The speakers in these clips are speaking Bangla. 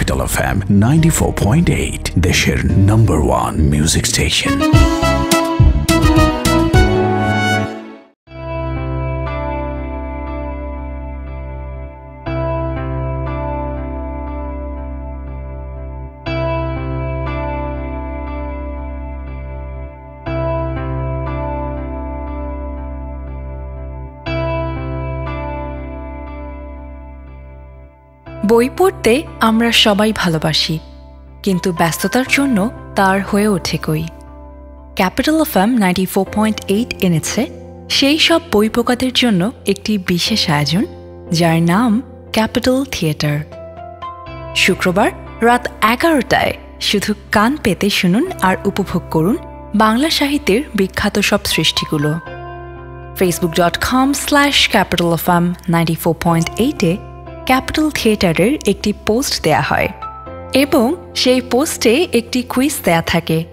Capital F M ninety four point eight দেশের নম্বর ওয়ান মিউজিক স্টেশন বই পড়তে আমরা সবাই ভালোবাসি, কিন্তু ব্যস্ততার জন্য তার হয়ে ওঠে কই। Capital F M ninety four point eight এনেছে, সেই সব বই পোকাদের জন্য একটি বিশেষ আয়োজন, যার নাম ক্যাপিটাল থিয়েটার। শুক্রবার রাত এগারোটায় শুধু কান পেতে শুনুন আর উপভোগ করুন বাংলা সাহিত্যের বিখ্যাত সব সৃষ্টিগুলো। Facebook dot com slash Capital F M ninety four point এইটে ক্যাপিটাল থিয়েটারের একটি পোস্ট দেয়া হয় এবং সেই পোস্টে একটি কুইজ দেয়া থাকে,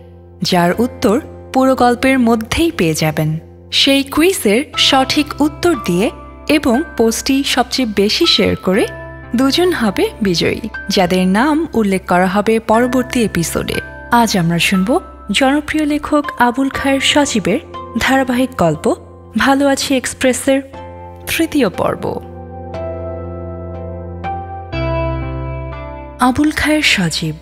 যার উত্তর পুরো গল্পের মধ্যেই পেয়ে যাবেন। সেই কুইজের সঠিক উত্তর দিয়ে এবং পোস্টটি সবচেয়ে বেশি শেয়ার করে দুজন হবে বিজয়ী, যাদের নাম উল্লেখ করা হবে পরবর্তী এপিসোডে। আজ আমরা শুনব জনপ্রিয় লেখক আবুল খায়ের সচিবের ধারাবাহিক গল্প ভালো আছি এক্সপ্রেসের তৃতীয় পর্ব। আবুল খায়ের সজীব,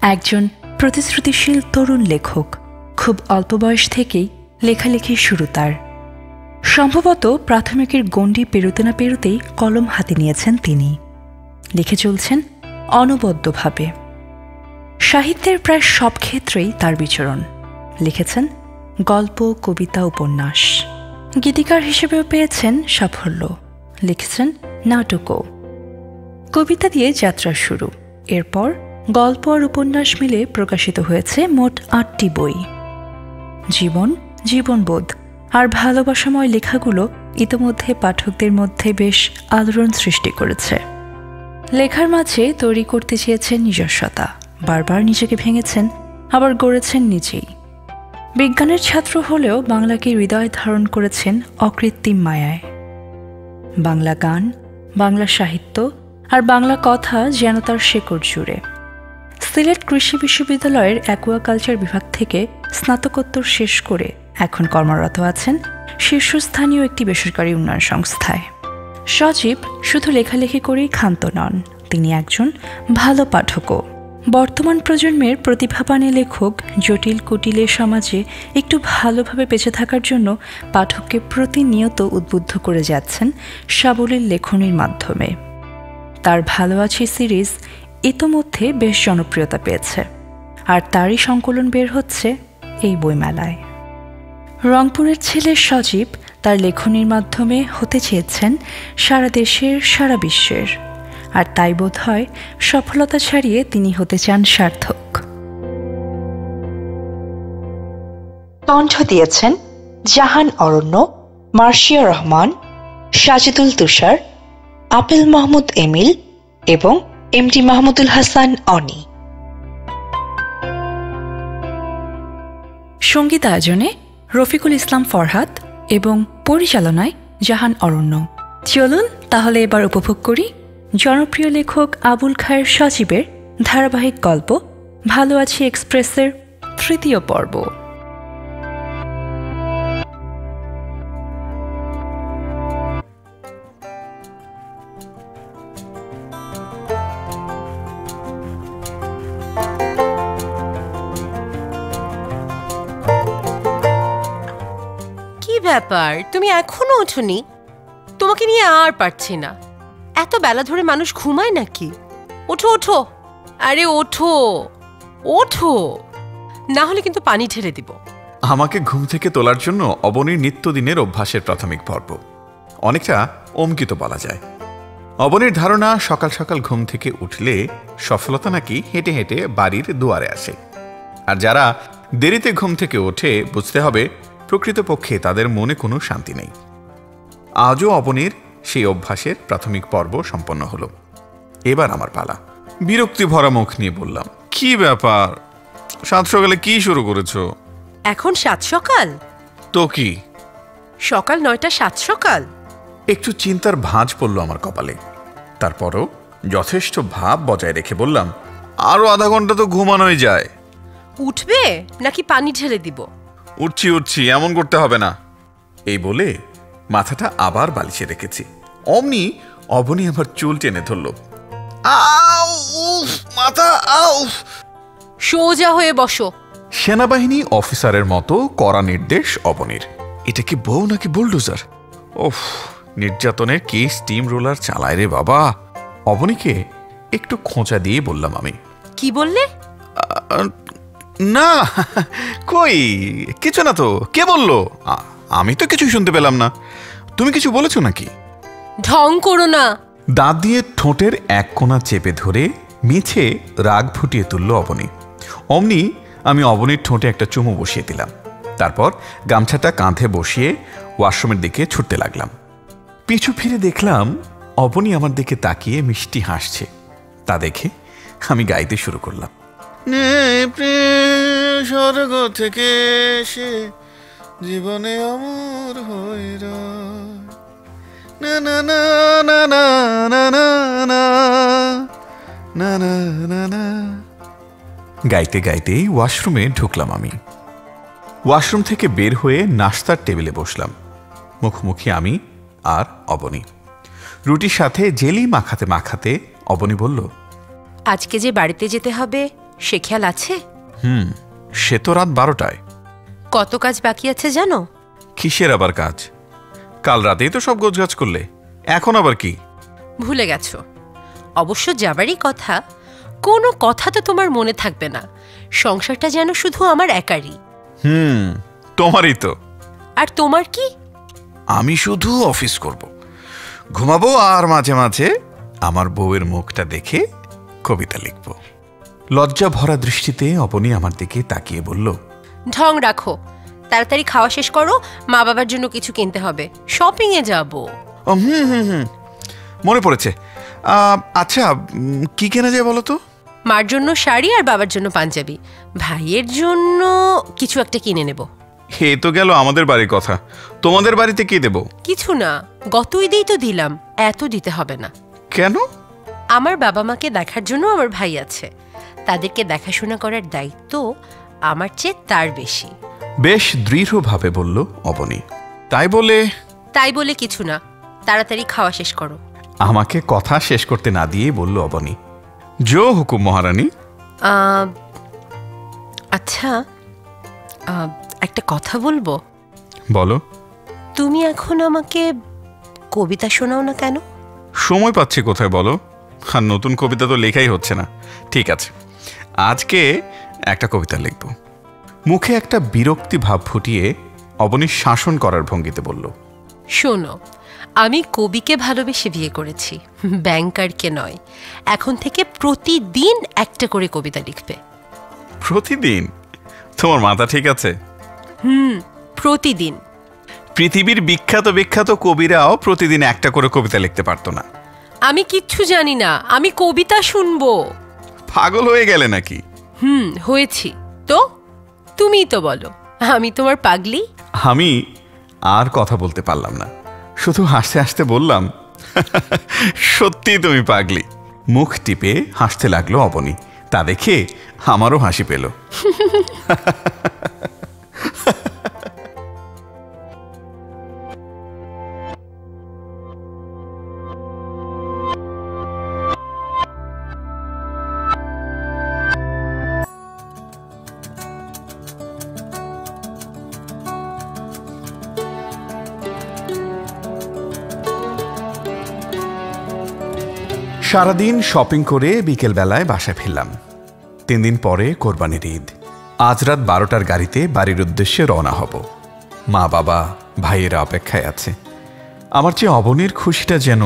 একজন প্রতিশ্রুতিশীল তরুণ লেখক, খুব অল্প বয়স থেকেই লেখালেখি শুরু তার। সম্ভবত প্রাথমিকের গণ্ডি পেরোতে না পেরোতেই কলম হাতে নিয়েছেন তিনি। লিখে চলছেন অনবদ্যভাবে। সাহিত্যের প্রায় সব ক্ষেত্রেই তার বিচরণ। লিখেছেন গল্প, কবিতা, উপন্যাস। গীতিকার হিসেবেও পেয়েছেন সাফল্য। লিখেছেন নাটকও। কবিতা দিয়ে যাত্রা শুরু। এরপর গল্প আর উপন্যাস মিলে প্রকাশিত হয়েছে মোট আটটি বই। জীবন, জীবনবোধ আর ভালোবাসাময় লেখাগুলো ইতোমধ্যে পাঠকদের মধ্যে বেশ আলোড়ন সৃষ্টি করেছে। লেখার মাঝে তৈরি করতে চেয়েছেন নিজস্বতা, বারবার নিজেকে ভেঙেছেন, আবার গড়েছেন নিজেই। বিজ্ঞানের ছাত্র হলেও বাংলাকে হৃদয় ধারণ করেছেন অকৃত্রিম মায়ায়। বাংলা গান, বাংলা সাহিত্য আর বাংলা কথা যেন তার শেকড় জুড়ে। সিলেট কৃষি বিশ্ববিদ্যালয়ের অ্যাকুয়াকালচার বিভাগ থেকে স্নাতকোত্তর শেষ করে এখন কর্মরত আছেন শীর্ষস্থানীয় একটি বেসরকারি উন্নয়ন সংস্থায়। সজীব শুধু লেখালেখি করেই ক্ষান্ত নন, তিনি একজন ভালো পাঠকও। বর্তমান প্রজন্মের প্রতিভাবানী লেখক জটিল কুটিলের সমাজে একটু ভালোভাবে বেঁচে থাকার জন্য পাঠককে প্রতিনিয়ত উদ্বুদ্ধ করে যাচ্ছেন সাবলীল লেখনীর মাধ্যমে। তার ভালো আছি সিরিজ ইতোমধ্যে বেশ জনপ্রিয়তা পেয়েছে। আর তারই সংকলন বের হচ্ছে এই বইমেলায়। রংপুরের ছেলে সজীব তার লেখনীর মাধ্যমে হতে চেয়েছেন সারা দেশের, সারা বিশ্বের। আর তাই বোধ হয় সফলতা ছাড়িয়ে তিনি হতে চান সার্থক। কণ্ঠ দিয়েছেন জাহান অরণ্য, মার্শিয়া রহমান, সাজিদুল তুষার আপেল মাহমুদ এমিল এবং এমডি মাহমুদুল হাসান অনি। সংগীত আয়োজনে রফিকুল ইসলাম ফরহাদ এবং পরিচালনায় জাহান অরণ্য। চলুন তাহলে এবার উপভোগ করি জনপ্রিয় লেখক আবুল খায়ের সজীবের ধারাবাহিক গল্প ভালো আছি এক্সপ্রেসের তৃতীয় পর্ব। ব্যাপার, তুমি এখনও ওঠোনি? তোমাকে নিয়ে আর পারছি না। এত বেলা ধরে মানুষ ঘুমায় নাকি? ওঠো ওঠো। আরে, ওঠো। ওঠো। না হলে কিন্তু পানি ঢেলে দিব। আমাকে ঘুম থেকে তোলার জন্য অবনীর নিত্যদিনের অভ্যাসের প্রাথমিক পর্ব। অনেকটা অঙ্কিত বলা যায়। অবনীর ধারণা, সকাল সকাল ঘুম থেকে উঠলে সফলতা নাকি হেঁটে হেঁটে বাড়ির দুয়ারে আসে। আর যারা দেরিতে ঘুম থেকে ওঠে, বুঝতে হবে প্রকৃতপক্ষে তাদের মনে কোনো শান্তি নেই। আজও অবনীর সেই অভ্যাসের প্রাথমিক পর্ব সম্পন্ন হলো। এবার আমার পালা। বিরক্তি ভরা মুখ নিয়ে বললাম কি ব্যাপার? সাত সকালে কি শুরু করেছ? এখন সাত সকাল? তো কি? সকাল নয়টা সাত সকাল? একটু চিন্তার ভাঁজ পড়ল আমার কপালে। তারপরও যথেষ্ট ভাব বজায় রেখে বললাম আরও আধা ঘণ্টা তো ঘুমানোই যায়। উঠবে? নাকি পানি ঢেলে দিব? উঠছি উঠছি এমন করতে হবে না। এই বলে মাথাটা আবার বালিশে রেখেছি। অমনি অবনী আমার চুল টেনে ধরল। আউ উফ, মাথা আউ। সোজা হয়ে বসো। সেনাবাহিনী অফিসারের মতো কড়া নির্দেশ অবনীর। এটা কি বউ নাকি বুলডোজার? ওফ নির্যাতনের কি স্টিম রোলার চালায় রে বাবা। অবনীকে একটু খোঁচা দিয়ে বললাম আমি। কি বললে? না কই? কিছু না তো। কে বলল? আমি তো কিছুই শুনতে পেলাম না। তুমি কিছু বলেছ নাকি? ঢং করো না। দাঁত দিয়ে ঠোঁটের এক কোণা চেপে ধরে মিছে রাগ ফুটিয়ে তুলল অবনী। অমনি আমি অবনীর ঠোঁটে একটা চুমু বসিয়ে দিলাম। তারপর গামছাটা কাঁধে বসিয়ে ওয়াশরুমের দিকে ছুটতে লাগলাম। পিছু ফিরে দেখলাম অবনী আমার দিকে তাকিয়ে মিষ্টি হাসছে। তা দেখে আমি গাইতে শুরু করলাম। স্বর্গ থেকে এসে জীবনে অমর হয়ে রয়। না না না না না না না না না না না না গাইতে গাইতে ওয়াশরুমে ঢুকলাম আমি ওয়াশরুম থেকে বের হয়ে নাস্তার টেবিলে বসলাম মুখোমুখি আমি আর অবনী রুটির সাথে জেলি মাখাতে মাখাতে অবনী বলল আজকে যে বাড়িতে যেতে হবে সে খেয়াল আছে? হুম সে তো রাত বারোটায়। কত কাজ বাকি আছে জানো? কিসের আবার কাজ? কাল রাতেই তো সব গোছগাছ করলে। এখন আবার কি? ভুলে গেছো। অবশ্য যাবারই কথা কোনো কথা তো তোমার মনে থাকবে না। সংসারটা যেন শুধু আমার একারই। হুম তোমারই তো। আর তোমার কি? আমি শুধু অফিস করব। ঘুমাবো আর মাঝে মাঝে আমার বউয়ের মুখটা দেখে কবিতা লিখব। লজ্জা ভরা দৃষ্টিতে অবনী আমার দিকে তাকিয়ে বলল ঢং রাখো। তাড়াতাড়ি খাওয়া শেষ করো মা বাবার জন্য কিছু কিনতে হবে। শপিং এ যাব। হুম হুম হুম মনে পড়েছে। আচ্ছা কি কেনা যায় বলো তো? মার জন্য শাড়ি আর বাবার জন্য পাঞ্জাবি। ভাইয়ের জন্য কিছু একটা কিনে নেব। হে তো গেল আমাদের বাড়ির কথা। তোমাদের বাড়িতে কি দেব? কিছু না। গত ঈদেই তো দিলাম। এত দিতে হবে না। কেন? আমার বাবা মাকে দেখার জন্য আমার ভাই আছে। তাদেরকে দেখাশোনা করার দায়িত্ব আমার চেয়ে তার বেশি। বেশ দৃঢ়ভাবে বলল অবনী তাই বলে তাই বলে কিছু না। তাড়াতাড়ি খাওয়া শেষ করো। আমাকে কথা শেষ করতে না দিয়ে বলল অবনী জো হুকুম মহারানী। আচ্ছা একটা কথা বলব? বলো। তুমি এখন আমাকে কবিতা শোনাও না কেন? সময় পাচ্ছি কোথায় বলো? আর নতুন কবিতা তো লেখাই হচ্ছে না। ঠিক আছে আজকে একটা কবিতা লিখব। মুখে একটা বিরক্তি ভাব ফুটিয়ে অবনী শাসন করার ভঙ্গিতে বলল শোনো আমি কবিকে ভালোবেসে বিয়ে করেছি ব্যাংকারকে নয় এখন থেকে প্রতিদিন একটা করে কবিতা লিখবে। প্রতিদিন? তোমার মাথা ঠিক আছে? হুম প্রতিদিন। পৃথিবীর বিখ্যাত বিখ্যাত কবিরাও প্রতিদিন একটা করে কবিতা লিখতে পারতো না। আমি কিচ্ছু জানি না আমি কবিতা শুনব। পাগল হয়ে গেলে নাকি? হুম হয়েছি। তো? তুমিই তো বলো আমি তোমার পাগলি? আমি আর কথা বলতে পারলাম না। শুধু হাসতে হাসতে বললাম সত্যি তুমি পাগলি। মুখ টিপে হাসতে লাগল অবনী। তা দেখে আমারও হাসি পেল। সারাদিন শপিং করে বিকেলবেলায় বাসায় ফিরলাম। তিন দিন পরে কোরবানির ঈদ। আজ রাত বারোটার গাড়িতে বাড়ির উদ্দেশ্যে রওনা হব। মা বাবা ভাইয়েরা অপেক্ষায় আছে। আমার চেয়ে অবনীর খুশিটা যেন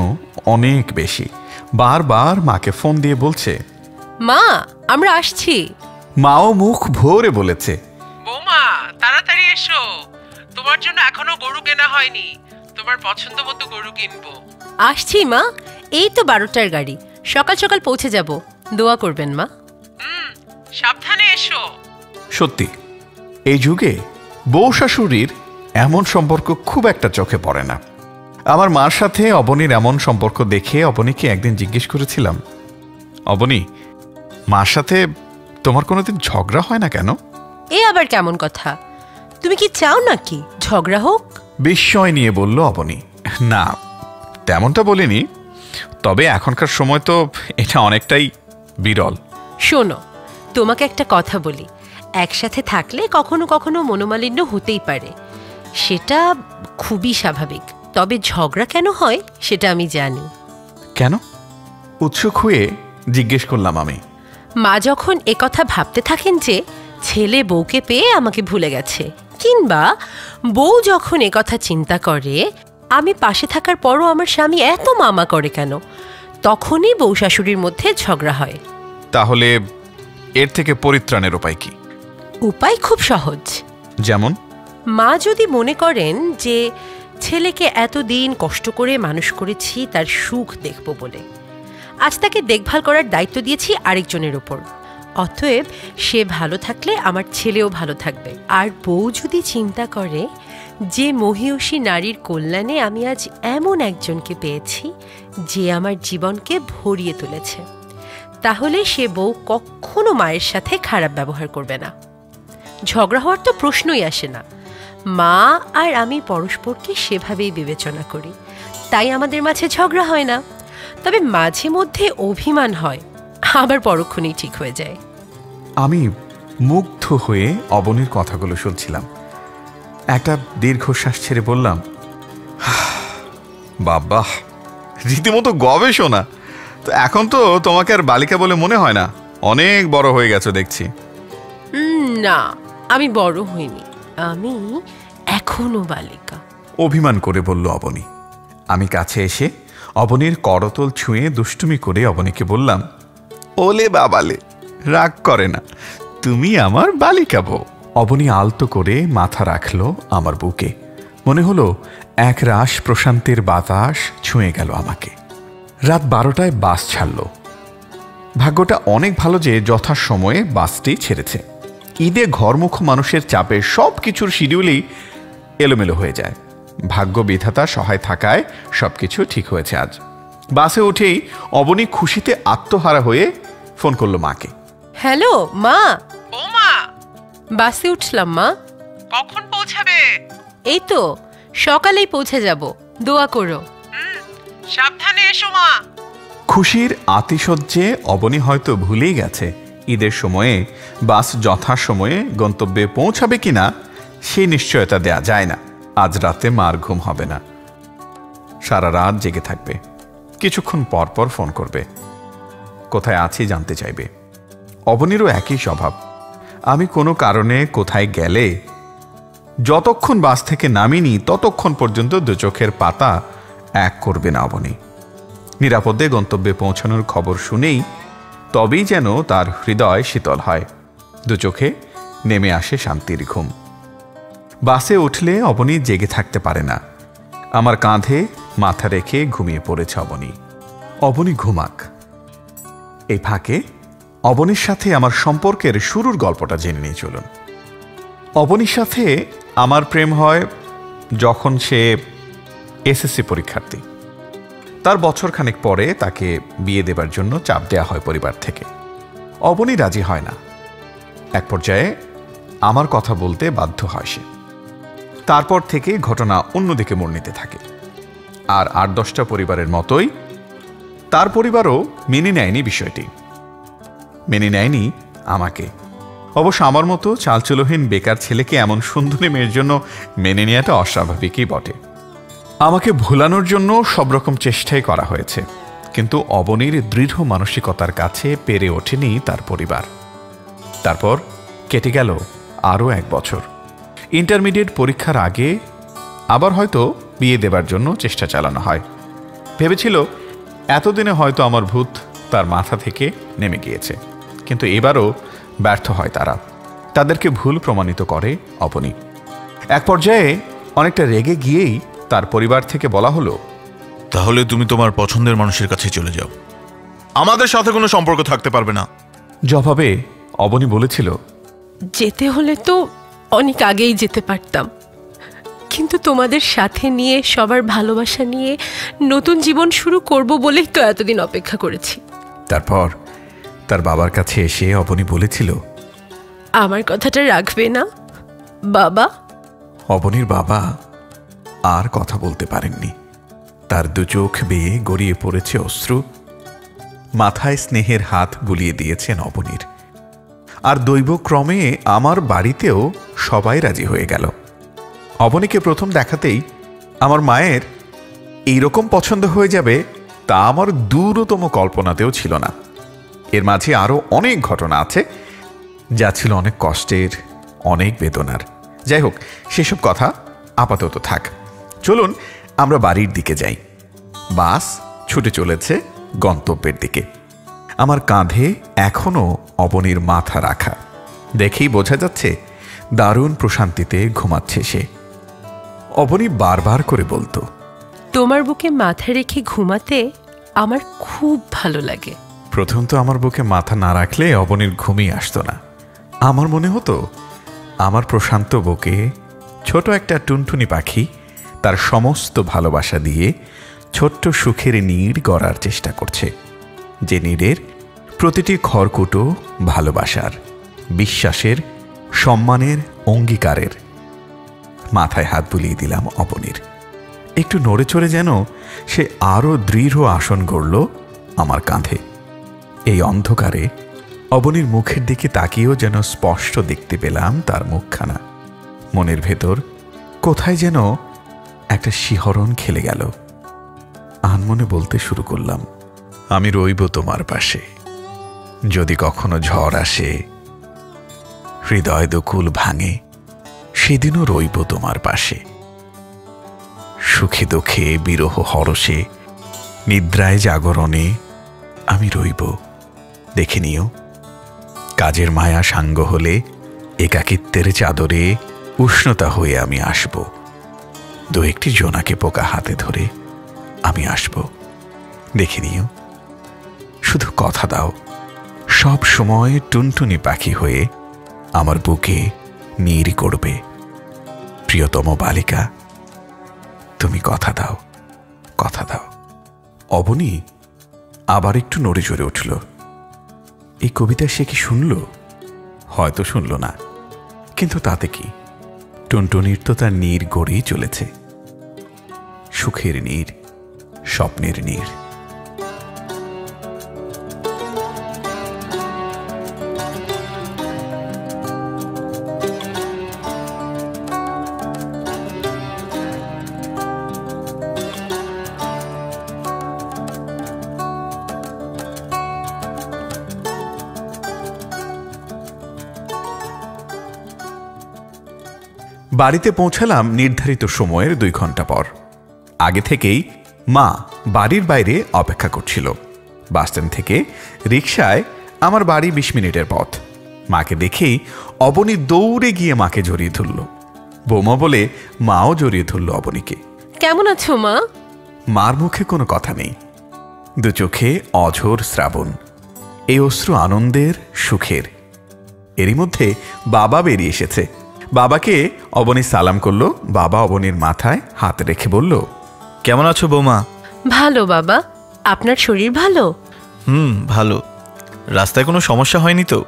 অনেক বেশি। বারবার মাকে ফোন দিয়ে বলছে মা আমরা আসছি। মাও মুখ ভরে বলেছে বৌমা তাড়াতাড়ি এসো। তোমার জন্য এখনও গরু কেনা হয়নি। তোমার পছন্দ মতো গরু কিনবো। আসছি মা। এই তো বারোটার গাড়ি। সকাল সকাল পৌঁছে যাব। দোয়া করবেন মা। হুম সাবধানে এসো। সত্যি এই যুগে বউ শাশুড়ির এমন সম্পর্ক খুব একটা চোখে পড়ে না। আমার মার সাথে অবনীর এমন সম্পর্ক দেখে অবনীকে একদিন জিজ্ঞেস করেছিলাম অবনী মার সাথে তোমার কোনোদিন ঝগড়া হয় না কেন? এ আবার কেমন কথা? তুমি কি চাও নাকি? ঝগড়া হোক। বিস্ময় নিয়ে বলল অবনী না তেমনটা বলিনি। তবে এখনকার সময় তো এটা অনেকটাই বিরল। শোনো তোমাকে একটা কথা বলি। একসাথে থাকলে কখনো কখনো মনোমালিন্য হতেই পারে। সেটা খুবই স্বাভাবিক। তবে ঝগড়া কেন হয় সেটা আমি জানি। কেন? উৎসুক হয়ে জিজ্ঞেস করলাম আমি। মা যখন একথা ভাবতে থাকেন যে ছেলে বউকে পেয়ে আমাকে ভুলে গেছে কিংবা বউ যখন একথা চিন্তা করে আমি পাশে থাকার পরও আমার স্বামী এত মামা করে কেন? তখনই বউ শাশুড়ির মধ্যে ঝগড়া হয়। তাহলে এর থেকে পরিত্রাণের উপায় কি? উপায় খুব সহজ। যেমন? মা যদি মনে করেন যে ছেলেকে এতদিন কষ্ট করে মানুষ করেছি তার সুখ দেখব বলে। আজ তাকে দেখভাল করার দায়িত্ব দিয়েছি আরেকজনের ওপর। অতএব সে ভালো থাকলে আমার ছেলেও ভালো থাকবে। আর বউ যদি চিন্তা করে যে মহিয়সী নারীর কল্যাণে আমি আজ এমন একজনকে পেয়েছি যে আমার জীবনকে ভরিয়ে তুলেছে। তাহলে সে বউ কখনো মায়ের সাথে খারাপ ব্যবহার করবে না। ঝগড়া হওয়ার তো প্রশ্নই আসে না। মা আর আমি পরস্পরকে সেভাবেই বিবেচনা করি। তাই আমাদের মাঝে ঝগড়া হয় না। তবে মাঝে মধ্যে অভিমান হয়। আবার পরক্ষণেই ঠিক হয়ে যায়। আমি মুগ্ধ হয়ে অবনের কথাগুলো শুনছিলাম। একটা দীর্ঘশ্বাস ছেড়ে বললাম বাবা রীতিমতো গবেষণা। তো এখন তো তোমাকে আর বালিকা বলে মনে হয় না। অনেক বড় হয়ে গেছো দেখছি। না আমি বড় হইনি। আমি এখনও বালিকা। অভিমান করে বলল অবনী। আমি কাছে এসে অবনীর করতল ছুঁয়ে দুষ্টুমি করে অবনীকে বললাম ওলে বাবালে রাগ করে না। তুমি আমার বালিকা বউ। অবনী আলতো করে মাথা রাখল আমার বুকে। মনে হলো, এক রাস প্রশান্তির বাতাস ছুঁয়ে গেল আমাকে। রাত বারোটায় বাস ছাড়ল। ভাগ্যটা অনেক ভালো যে যথাসময়ে বাসটি ছেড়েছে। ঈদে ঘরমুখ মানুষের চাপে সব কিছুর শিডিউলই এলোমেলো হয়ে যায়। ভাগ্য বিধাতা সহায় থাকায় সবকিছু ঠিক হয়েছে আজ। বাসে উঠেই অবনী খুশিতে আত্মহারা হয়ে ফোন করল মাকে। হ্যালো, মা! বাসে উঠলাম মা। কখন পৌঁছাবে? এই তো সকালেই পৌঁছে যাব। দোয়া করো। সাবধানে এসো মা। খুশির আতিশয্যে অবনী হয়তো ভুলেই গেছে। ঈদের সময়ে বাস যথাসময়ে গন্তব্যে পৌঁছাবে কিনা সেই নিশ্চয়তা দেয়া যায় না। আজ রাতে মার ঘুম হবে না। সারা রাত জেগে থাকবে। কিছুক্ষণ পর পর ফোন করবে। কোথায় আছি জানতে চাইবে। অবনীরও একই স্বভাব। আমি কোনো কারণে কোথায় গেলে? যতক্ষণ বাস থেকে নামিনি, ততক্ষণ পর্যন্ত দু চোখের পাতা এক করবে না অবনী। নিরাপদে গন্তব্যে পৌঁছানোর খবর শুনেই তবেই যেন তার হৃদয় শীতল হয়। দু চোখে নেমে আসে শান্তির ঘুম। বাসে উঠলে অবনী জেগে থাকতে পারে না। আমার কাঁধে মাথা রেখে ঘুমিয়ে পড়েছে অবনী। অবনী ঘুমাক। এই ফাঁকে অবনীর সাথে আমার সম্পর্কের শুরুর গল্পটা জেনে নিয়ে চলুন। অবনীর সাথে আমার প্রেম হয় যখন সে এসএসসি পরীক্ষার্থী। তার বছরখানেক পরে তাকে বিয়ে দেবার জন্য চাপ দেয়া হয় পরিবার থেকে। অবনী রাজি হয় না। এক পর্যায়ে আমার কথা বলতে বাধ্য হয় সে। তারপর থেকে ঘটনা অন্যদিকে মোড় নিতে থাকে। আর আট দশটা পরিবারের মতোই তার পরিবারও মেনে নেয়নি বিষয়টি। মেনে নেয়নি আমাকে। অবশ্য আমার মতো চালচুলোহীন বেকার ছেলেকে এমন সুন্দরী মেয়ের জন্য মেনে নেওয়াটা অস্বাভাবিকই বটে। আমাকে ভুলানোর জন্য সব রকম চেষ্টাই করা হয়েছে, কিন্তু অবনীর দৃঢ় মানসিকতার কাছে পেরে ওঠেনি তার পরিবার। তারপর কেটে গেল আরও এক বছর। ইন্টারমিডিয়েট পরীক্ষার আগে আবার হয়তো বিয়ে দেবার জন্য চেষ্টা চালানো হয়। ভেবেছিল, এতদিনে হয়তো আমার ভূত তার মাথা থেকে নেমে গিয়েছে। কিন্তু এবারও ব্যর্থ হয় তারা। তাদেরকে ভুল প্রমাণিত করে অবনী। এক পর্যায়ে অনেকটা রেগে গিয়েই তার পরিবার থেকে বলা হলো তাহলে তুমি তোমার পছন্দের মানুষের কাছে চলে যাও। আমাদের সাথে কোনো সম্পর্ক থাকতে পারবে না। জবাবে অবনী বলেছিল যেতে হলে তো অনেক আগেই যেতে পারতাম। কিন্তু তোমাদের সাথে নিয়ে সবার ভালোবাসা নিয়ে নতুন জীবন শুরু করব বলেই তো এতদিন অপেক্ষা করেছি। তারপর তার বাবার কাছে এসে অবনী বলেছিল আমার কথাটা রাখবে না বাবা? অবনীর বাবা আর কথা বলতে পারেননি। তার দু চোখ বেয়ে গড়িয়ে পড়েছে অশ্রু। মাথায় স্নেহের হাত বুলিয়ে দিয়েছেন অবনীর। আর দৈবক্রমে আমার বাড়িতেও সবাই রাজি হয়ে গেল। অবনীকে প্রথম দেখাতেই আমার মায়ের এইরকম পছন্দ হয়ে যাবে তা আমার দূরতম কল্পনাতেও ছিল না। এর মাঝে আরও অনেক ঘটনা আছে যা ছিল অনেক কষ্টের, অনেক বেদনার। যাই হোক, সেসব কথা আপাতত থাক। চলুন, আমরা বাড়ির দিকে যাই। বাস ছুটে চলেছে গন্তব্যের দিকে। আমার কাঁধে এখনও অবনীর মাথা রাখা। দেখেই বোঝা যাচ্ছে, দারুণ প্রশান্তিতে ঘুমাচ্ছে সে। অবনী বারবার করে বলতো, তোমার বুকে মাথা রেখে ঘুমাতে আমার খুব ভালো লাগে। প্রথম তো আমার বুকে মাথা না রাখলে অবনীর ঘুমই আসতো না। আমার মনে হতো, আমার প্রশান্ত বুকে ছোট একটা টুনটুনি পাখি তার সমস্ত ভালোবাসা দিয়ে ছোট্ট সুখের নীড় গড়ার চেষ্টা করছে, যে নীড়ের প্রতিটি খড়কুটো ভালোবাসার, বিশ্বাসের, সম্মানের অঙ্গীকারের। মাথায় হাত বুলিয়ে দিলাম অবনীর একটু নড়ে চড়ে যেন সে আরও দৃঢ় আসন গড়ল আমার কাঁধে। এই অন্ধকারে অবনীর মুখের দিকে তাকিয়েও যেন স্পষ্ট দেখতে পেলাম তার মুখখানা। মনের ভেতর কোথায় যেন একটা শিহরণ খেলে গেল। আনমনে বলতে শুরু করলাম, আমি রইব তোমার পাশে। যদি কখনো ঝড় আসে হৃদয় দকুল ভাঙে, সেদিনও রইব তোমার পাশে। সুখে দুঃখে বিরহ হরসে নিদ্রায় জাগরণে আমি রইব দেখে নিও। কাজের মায়া সাঙ্গ হলে, একাকিত্বের চাদরে উষ্ণতা হয়ে আমি আসব। দু একটি জোনাকে পোকা হাতে ধরে আমি আসব। দেখে নিও। শুধু কথা দাও। সব সময় টুনটুনি পাখি হয়ে আমার বুকে নীর করবে। প্রিয়তম বালিকা, তুমি কথা দাও কথা দাও। অবনী আবার একটু নড়ে চড়ে উঠল। এই কবিতা সে কি শুনল? হয়তো শুনল না। কিন্তু তাতে কি? টুনটুনির তো তার নীর গড়েই চলেছে। সুখের নীর, স্বপ্নের নীর। বাড়িতে পৌঁছালাম নির্ধারিত সময়ের দুই ঘণ্টা পর। আগে থেকেই মা বাড়ির বাইরে অপেক্ষা করছিল। বাসস্ট্যান্ড থেকে রিকশায় আমার বাড়ি বিশ মিনিটের পথ। মাকে দেখেই অবনী দৌড়ে গিয়ে মাকে জড়িয়ে ধরল। বৌমা বলে মাও জড়িয়ে ধরল অবনীকে। কেমন আছো মা? মার মুখে কোনো কথা নেই। দু চোখে অঝোর শ্রাবণ। এই অশ্রু আনন্দের সুখের। এরই মধ্যে বাবা বেরিয়ে এসেছে। বাবাকে অবনী সালাম করল বাবা অবনীর মাথায় হাত রেখে বলল কেমন আছো বৌমা? ভালো বাবা। আপনার শরীর ভালো? হুম ভালো। রাস্তায় কোনো সমস্যা হয়নি তো?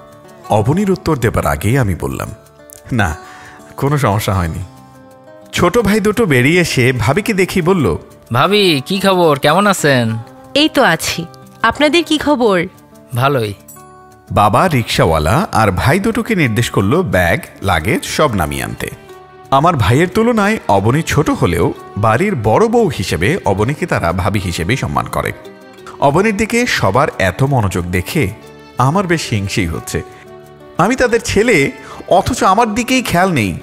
অবনীর উত্তর দেবার আগেই আমি বললাম না কোনো সমস্যা হয়নি। ছোট ভাই দুটো বেরিয়ে এসে ভাবিকে দেখি বলল ভাবি কি খবর? কেমন আছেন? এই তো আছি। আপনাদের কি খবর? ভালোই। বাবা রিক্সাওয়ালা আর ভাই দুটোকে নির্দেশ করল ব্যাগ, লাগেজ সব নামিয়ে আনতে। আমার ভাইয়ের তুলনায় অবনী ছোট হলেও বাড়ির বড় বউ হিসেবে অবনীকে তারা ভাবি হিসেবেই সম্মান করে। অবনীর দিকে সবার এত মনোযোগ দেখে আমার বেশ হিংসেই হচ্ছে। আমি তাদের ছেলে, অথচ আমার দিকেই খেয়াল নেই।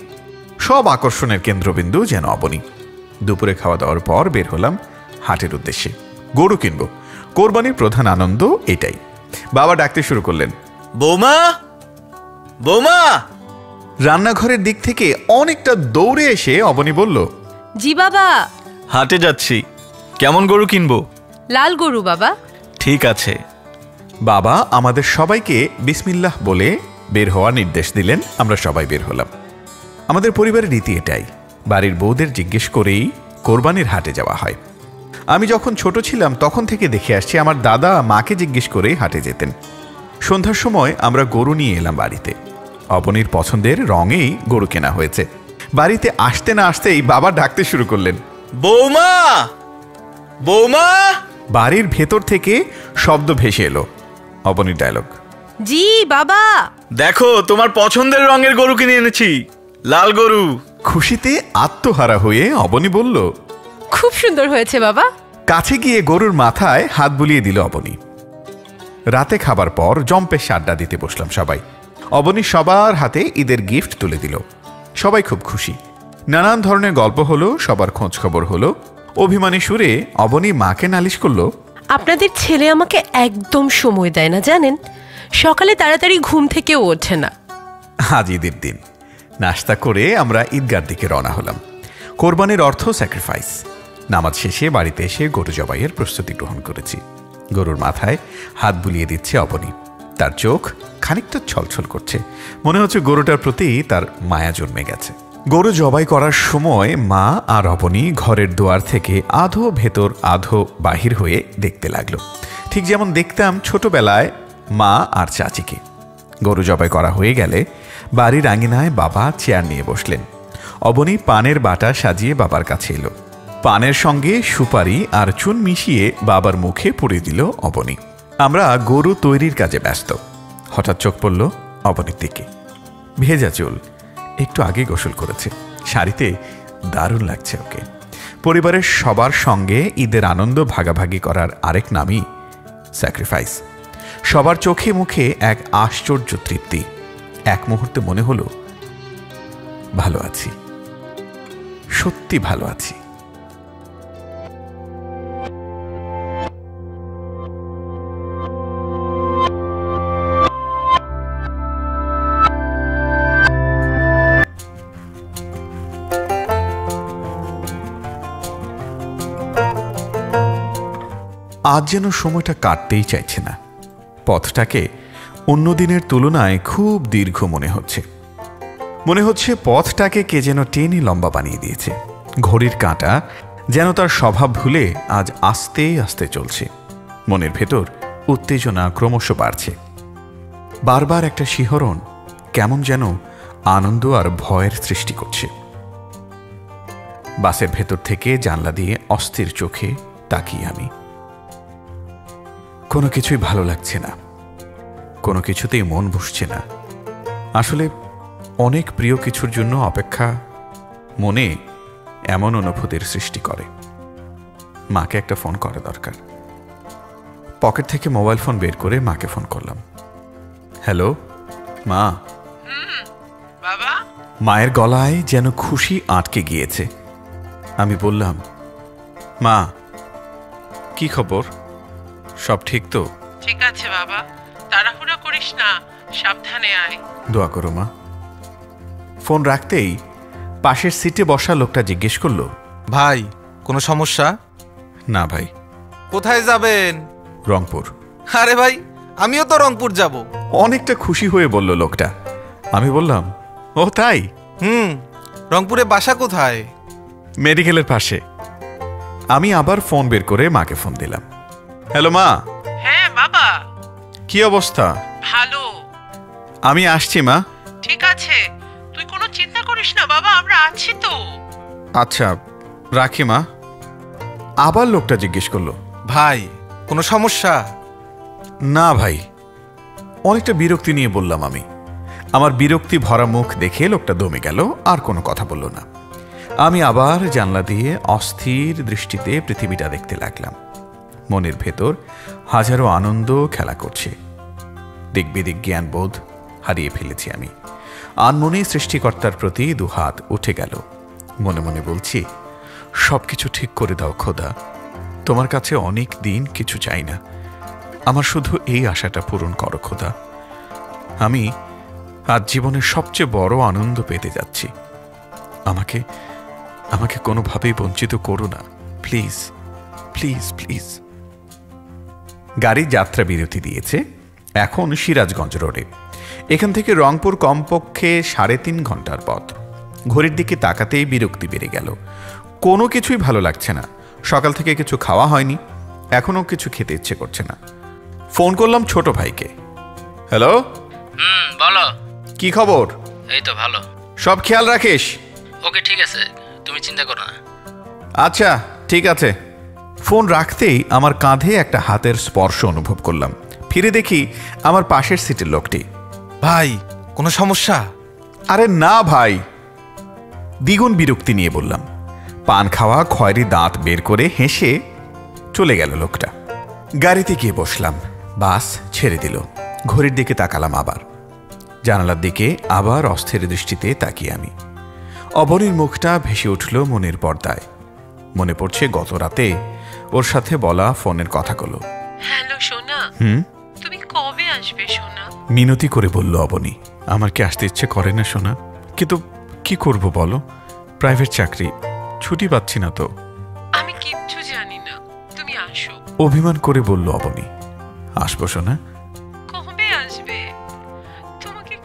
সব আকর্ষণের কেন্দ্রবিন্দু যেন অবনী। দুপুরে খাওয়া দাওয়ার পর বের হলাম হাটের উদ্দেশ্যে। গরু কিনব। কোরবানির প্রধান আনন্দ এটাই। বাবা ডাকতে শুরু করলেন। বৌমা? বৌমা? রান্নাঘরের দিক থেকে অনেকটা দৌড়ে এসে অবনী বলল জি বাবা। হাটে যাচ্ছি। কেমন গরু কিনবো? লাল গরু বাবা। ঠিক আছে। বাবা আমাদের সবাইকে বিসমিল্লাহ বলে বের হওয়ার নির্দেশ দিলেন আমরা সবাই বের হলাম। আমাদের পরিবারের রীতি এটাই। বাড়ির বউদের জিজ্ঞেস করেই কোরবানির হাটে যাওয়া হয়। আমি যখন ছোট ছিলাম তখন থেকে দেখে আসছি আমার দাদা মাকে জিজ্ঞেস করেই হাটে যেতেন। সন্ধ্যার সময় আমরা গরু নিয়ে এলাম বাড়িতে। অবনীর পছন্দের রঙেই গরু কেনা হয়েছে। বাড়িতে আসতে না আসতেই বাবা ডাকতে শুরু করলেন বৌমা! বৌমা! বাড়ির ভেতর থেকে শব্দ ভেসে এলো অবনীর ডায়লগ জি বাবা! দেখো তোমার পছন্দের রঙের গরু কিনে এনেছি লাল গরু। খুশিতে আত্মহারা হয়ে অবনী বলল খুব সুন্দর হয়েছে বাবা। কাছে গিয়ে গরুর মাথায় হাত বুলিয়ে দিল অবনী। রাতে খাবার পর জম্পের সাড্ডা দিতে বসলাম সবাই। অবনী সবার হাতে ঈদের গিফট তুলে দিল। সবাই খুব খুশি। নানান ধরনের গল্প হলো সবার খোঁজ খবর হলো। অভিমানী সুরে অবনী মাকে নালিশ করল আপনাদের ছেলে আমাকে একদম সময় দেয় না জানেন? সকালে তাড়াতাড়ি ঘুম থেকে ওঠে না। আজ ঈদের দিন। নাস্তা করে আমরা ঈদগার দিকে রওনা হলাম। কোরবানির অর্থ স্যাক্রিফাইস নামাজ শেষে বাড়িতে এসে গরু জবাইয়ের প্রস্তুতি গ্রহণ করেছি। গরুর মাথায় হাত বুলিয়ে দিচ্ছে অবনী। তার চোখ খানিকটা ছলছল করছে। মনে হচ্ছে গরুটার প্রতি তার মায়া জন্মে গেছে। গরু জবাই করার সময় মা আর অবনী ঘরের দুয়ার থেকে আধো ভেতর আধো বাহির হয়ে দেখতে লাগল। ঠিক যেমন দেখতাম ছোটবেলায় মা আর চাচিকে। গরু জবাই করা হয়ে গেলে বাড়ির আঙিনায় বাবা চেয়ার নিয়ে বসলেন। অবনী পানের বাটা সাজিয়ে বাবার কাছে এলো। পানের সঙ্গে সুপারি আর চুন মিশিয়ে বাবার মুখে পুড়ে দিল অবনী। আমরা গরু তৈরির কাজে ব্যস্ত। হঠাৎ চোখ পড়ল অবনীর দিকে। ভেজা চুল। একটু আগে গোসল করেছে। শাড়িতে দারুণ লাগছে ওকে। পরিবারের সবার সঙ্গে ঈদের আনন্দ ভাগাভাগি করার আরেক নামই স্যাক্রিফাইস সবার চোখে মুখে এক আশ্চর্য তৃপ্তি। এক মুহূর্তে মনে হলো, ভালো আছি। সত্যি ভালো আছি। আজ যেন সময়টা কাটতেই চাইছে না। পথটাকে অন্য দিনের তুলনায় খুব দীর্ঘ মনে হচ্ছে। মনে হচ্ছে পথটাকে কে যেন টেনে লম্বা বানিয়ে দিয়েছে। ঘড়ির কাঁটা যেন তার স্বভাব ভুলে আজ আস্তে আস্তে চলছে। মনের ভেতর উত্তেজনা ক্রমশ বাড়ছে। বারবার একটা শিহরণ কেমন যেন আনন্দ আর ভয়ের সৃষ্টি করছে। বাসের ভেতর থেকে জানলা দিয়ে অস্থির চোখে তাকিয়ে আমি। কোনো কিছুই ভালো লাগছে না। কোনো কিছুতেই মন বসছে না। আসলে অনেক প্রিয় কিছুর জন্য অপেক্ষা মনে এমন অনুভূতির সৃষ্টি করে। মাকে একটা ফোন করা দরকার। পকেট থেকে মোবাইল ফোন বের করে মাকে ফোন করলাম। হ্যালো মা। বাবা? মায়ের গলায় যেন খুশি আটকে গিয়েছে। আমি বললাম মা কি খবর? সব ঠিক তো? ঠিক আছে বাবা। তাড়াহুড়ো করিস না সাবধানে আয়। দোয়া করো মা। ফোন রাখতেই পাশের সিটে বসা লোকটা জিজ্ঞেস করল ভাই কোনো সমস্যা? না ভাই। কোথায় যাবেন? রংপুর। আরে ভাই আমিও তো রংপুর যাব। অনেকটা খুশি হয়ে বলল লোকটা। আমি বললাম ও তাই? হুম রংপুরে বাসা কোথায়? মেডিকেলের পাশে। আমি আবার ফোন বের করে মাকে ফোন দিলাম। হ্যালো মা। হ্যাঁ বাবা। কি অবস্থা? ভালো। আমি আসছি মা। ঠিক আছে। তুই কোনো চিন্তা করিস না বাবা আমরা আছি তো। আচ্ছা রাখি মা। আবার লোকটা জিজ্ঞেস করল। ভাই কোনো সমস্যা? না ভাই অনেকটা বিরক্তি নিয়ে বললাম আমি। আমার বিরক্তি ভরা মুখ দেখে লোকটা দমে গেল আর কোনো কথা বলল না। আমি আবার জানলা দিয়ে অস্থির দৃষ্টিতে পৃথিবীটা দেখতে লাগলাম। মনের ভেতর হাজারো আনন্দ খেলা করছে। দিক বিদিক জ্ঞান হারিয়ে ফেলেছি আমি। আনমনে সৃষ্টিকর্তার প্রতি দুহাত উঠে গেল। মনে মনে বলছি সব কিছু ঠিক করে দাও খোদা। তোমার কাছে অনেক দিন কিছু চাই না। আমার শুধু এই আশাটা পূরণ করো খোদা। আমি আজ জীবনের সবচেয়ে বড় আনন্দ পেতে যাচ্ছি। আমাকে আমাকে কোনোভাবেই বঞ্চিত করো না। Please please please. গাড়ি যাত্রা বিরতি দিয়েছে এখন সিরাজগঞ্জ রোডে। এখান থেকে রংপুর কমপক্ষে সাড়ে তিন ঘণ্টার পথ। ঘড়ির দিকে তাকাতেই বিরক্তি বেড়ে গেল। কোনো কিছুই ভালো লাগছে না। সকাল থেকে কিছু খাওয়া হয়নি। এখনও কিছু খেতে ইচ্ছে করছে না। ফোন করলাম ছোট ভাইকে। হ্যালো? হুম বলো। কি খবর? এই তো ভালো। সব খেয়াল রাখিস। ওকে ঠিক আছে। তুমি চিন্তা করো না। আচ্ছা ঠিক আছে। ফোন রাখতেই আমার কাঁধে একটা হাতের স্পর্শ অনুভব করলাম। ফিরে দেখি আমার পাশের সিটের লোকটি। ভাই কোনো সমস্যা? আরে না ভাই। দ্বিগুণ বিরক্তি নিয়ে বললাম। পান খাওয়া খয়েরি দাঁত বের করে হেসে চলে গেল লোকটা। গাড়িতে গিয়ে বসলাম। বাস ছেড়ে দিল। ঘড়ির দিকে তাকালাম আবার। জানালার দিকে আবার অস্থির দৃষ্টিতে তাকিয়ে আমি। অবনীর মুখটা ভেসে উঠল মনের পর্দায়। মনে পড়ছে গত রাতে ওর সাথে বলা ফোনের কথাগুলো। হ্যালো সোনা। হুম? তুমি কবে আসবে সোনা? মিনতি করে বলল অবনী আমার কি আসতে ইচ্ছে করে না শোনা কিন্তু কি করব বলো? প্রাইভেট চাকরি ছুটি পাচ্ছি না তো। আমি কিচ্ছু জানি না। তুমি আসো। অভিমান করে বলল অবনী আসব শোনা কবে আসবে? তোমাকে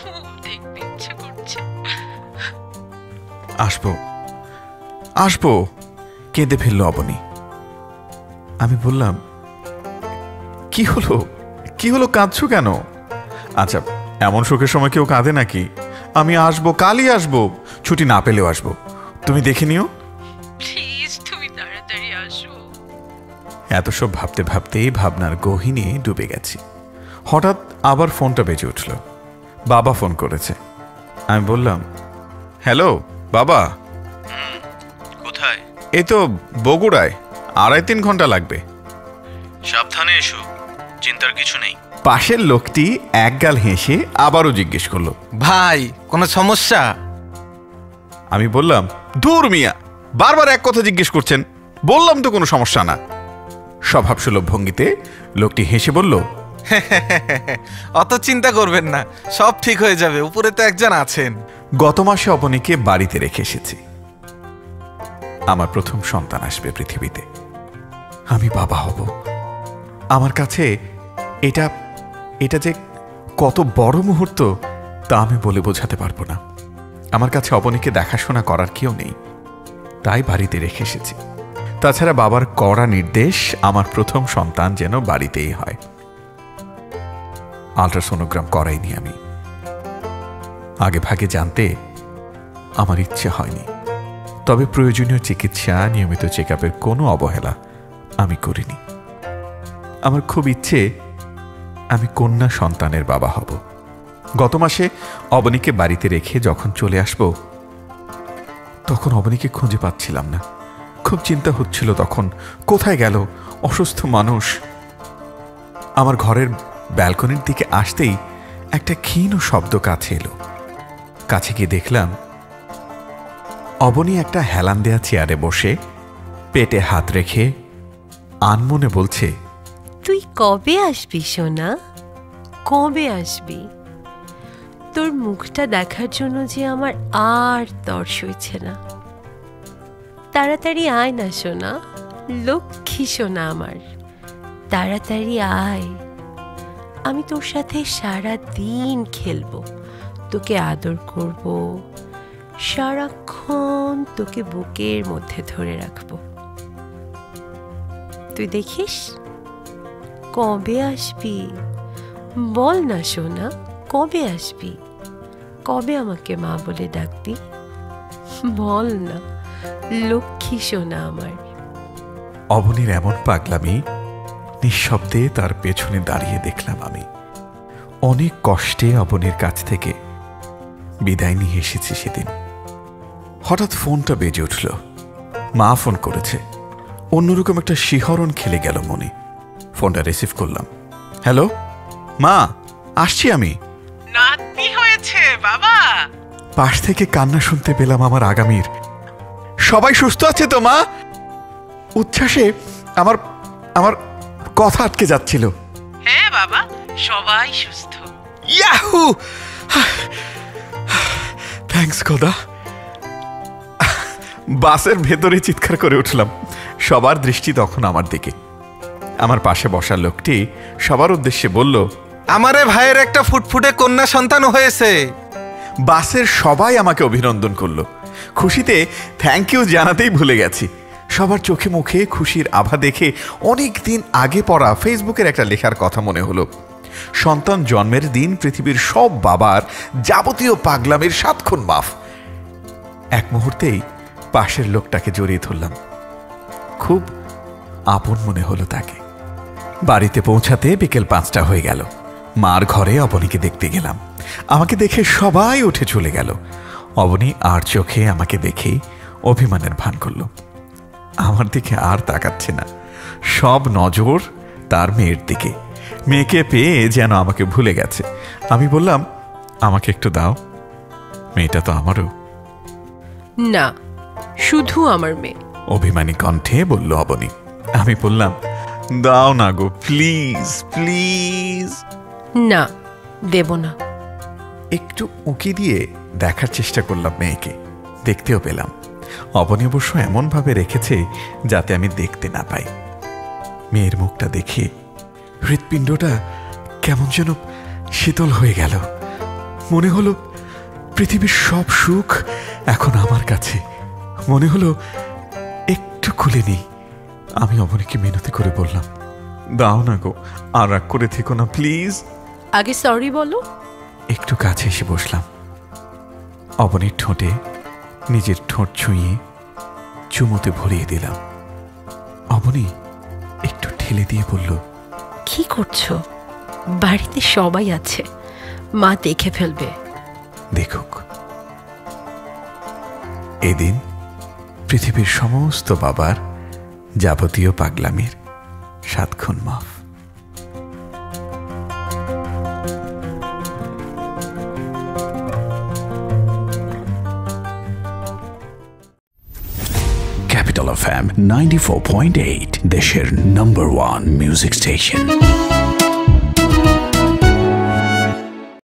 খুব দেখতে ইচ্ছে করছে। আসব। আসব? কেঁদে ফেলল অবনী আমি বললাম কি হলো? কি হলো? কাঁদছো কেন? আচ্ছা এমন সুখের সময় কেউ কাঁদে নাকি? আমি আসব কালই আসব। ছুটি না পেলেও আসব। তুমি দেখে নিও। প্লিজ তুমি তাড়াতাড়ি আসো। এত সব ভাবতে ভাবতেই ভাবনার গহিনে ডুবে গেছি। হঠাৎ আবার ফোনটা বেজে উঠল। বাবা ফোন করেছে। আমি বললাম হ্যালো বাবা? কোথায়? এই তো বগুড়ায়। আড়াই তিন ঘণ্টা লাগবে। সাবধানে এসো চিন্তার কিছু নেই। পাশের লোকটি একগাল হেসে আবারও জিজ্ঞেস করল ভাই কোনো সমস্যা? আমি বললাম দূর মিয়া বারবার এক কথা জিজ্ঞেস করছেন বললাম তো কোনো সমস্যা না। স্বভাবসুলভ ভঙ্গিতে লোকটি হেসে বলল অত চিন্তা করবেন না সব ঠিক হয়ে যাবে উপরে তো একজন আছেন। গত মাসে অবনীকে বাড়িতে রেখে এসেছি। আমার প্রথম সন্তান আসবে পৃথিবীতে। আমি বাবা হব। আমার কাছে এটা এটা যে কত বড় মুহূর্ত, তা আমি বলে বোঝাতে পারব না। আমার কাছে অবনীকে দেখাশোনা করার কেউ নেই। তাই বাড়িতে রেখে এসেছি। তাছাড়া বাবার কড়া নির্দেশ আমার প্রথম সন্তান যেন বাড়িতেই হয়। আল্ট্রাসোনোগ্রাম করাইনি আমি। আগে ভাগে জানতে আমার ইচ্ছে হয়নি। তবে প্রয়োজনীয় চিকিৎসা, নিয়মিত চেক আপের কোনো অবহেলা আমি করিনি। আমার খুব ইচ্ছে, আমি কন্যা সন্তানের বাবা হব। গত মাসে অবনীকে বাড়িতে রেখে যখন চলে আসব, তখন অবনীকে খুঁজে পাচ্ছিলাম না। খুব চিন্তা হচ্ছিল তখন, কোথায় গেল, অসুস্থ মানুষ। আমার ঘরের ব্যালকনির দিকে আসতেই একটা ক্ষীণ শব্দ কাছে এলো। কাছে গিয়ে দেখলাম, অবনী একটা হেলান দেয়া চেয়ারে বসে পেটে হাত রেখে আনমনে বলছে, তুই কবে আসবি সোনা? কবে আসবি? তোর মুখটা দেখার জন্য যে আমার আর তর সইছে না। তাড়াতাড়ি আয় না সোনা, লক্ষ্মী সোনা আমার। তাড়াতাড়ি আয়। আমি তোর সাথে সারা দিন খেলব, তোকে আদর করব, সারাক্ষণ তোকে বুকের মধ্যে ধরে রাখব। তুই দেখিস? কবে আসবি? বল না সোনা, কবে আসবি? কবে আমাকে মা বলে ডাকবি? বল না, লক্ষ্মী সোনা আমার। অবনীর এমন পাগলামি নিঃশব্দে তার পেছনে দাঁড়িয়ে দেখলাম আমি। অনেক কষ্টে অবনীর কাছ থেকে বিদায় নিয়ে এসেছি সেদিন। হঠাৎ ফোনটা বেজে উঠল। মা ফোন করেছে। অন্যরকম একটা শিহরণ খেলে গেল মনে। ফোনটা রিসিভ করলাম। হ্যালো? মা আসছি আমি। হয়েছে বাবা। পাশ থেকে কান্না শুনতে পেলাম আমার আগামীর। সবাই সুস্থ আছে তো মা? উচ্ছ্বাসে আমার আমার কথা আটকে যাচ্ছিল। হ্যাঁ বাবা সবাই সুস্থ। ইয়াহু! থ্যাঙ্কস খোদা। বাসের ভেতরে চিৎকার করে উঠলাম। সবার দৃষ্টি তখন আমার দিকে। আমার পাশে বসার লোকটি সবার উদ্দেশ্যে বলল আমারে ভাইয়ের একটা ফুটফুটে কন্যা সন্তান হয়েছে। বাসের সবাই আমাকে অভিনন্দন করল। খুশিতে থ্যাংক ইউ জানাতেই ভুলে গেছি। সবার চোখে মুখে খুশির আভা দেখে অনেক দিন আগে পড়া ফেসবুকের একটা লেখার কথা মনে হলো। সন্তান জন্মের দিন পৃথিবীর সব বাবার যাবতীয় পাগলামের সাতক্ষণ মাফ। এক মুহূর্তেই পাশের লোকটাকে জড়িয়ে ধরলাম। খুব আপন মনে হলো তাকে। বাড়িতে পৌঁছাতে বিকেল পাঁচটা হয়ে গেল। মার ঘরে অবনীকে দেখতে গেলাম। আমাকে দেখে সবাই উঠে চলে গেল। অবনী আর চোখে আমাকে দেখে অভিমানের ভান করল। আমার দিকে আর তাকাচ্ছে না। সব নজর তার মেয়ের দিকে। মেয়েকে পেয়ে যেন আমাকে ভুলে গেছে। আমি বললাম, আমাকে একটু দাও। মেয়েটা তো আমারও। না, শুধু আমার মেয়ে। অভিমানী কণ্ঠে বলল অবনী আমি বললাম দাও না গো প্লিজ প্লিজ না দেব না। একটু উঁকি দিয়ে দেখার চেষ্টা করলাম মেয়েকে দেখতেও পেলাম। অবনী অবশ্য এমনভাবে রেখেছে যাতে আমি দেখতে না পাই। মেয়ের মুখটা দেখে হৃৎপিণ্ডটা কেমন যেন শীতল হয়ে গেল। মনে হলো পৃথিবীর সব সুখ এখন আমার কাছে। মনে হলো খুলে নিই। আমি অবনীকে মিনতি করে বললাম দাও না গো আর রাগ করে থেকো না প্লিজ। আগে সরি বলো। একটু কাছে এসে বসলাম। অবনীর ঠোঁটে নিজের ঠোঁট ছুঁয়ে চুমুতে ভরিয়ে দিলাম। অবনী একটু ঠেলে দিয়ে বলল কি করছ? বাড়িতে সবাই আছে। মা দেখে ফেলবে। দেখুক। এদিন পৃথিবীর সমস্ত বাবার যাবতীয় পাগলামির সাতক্ষণ মাফ। Capital পয়েন্ট 94.8 দেশের নম্বর ওয়ান মিউজিক স্টেশন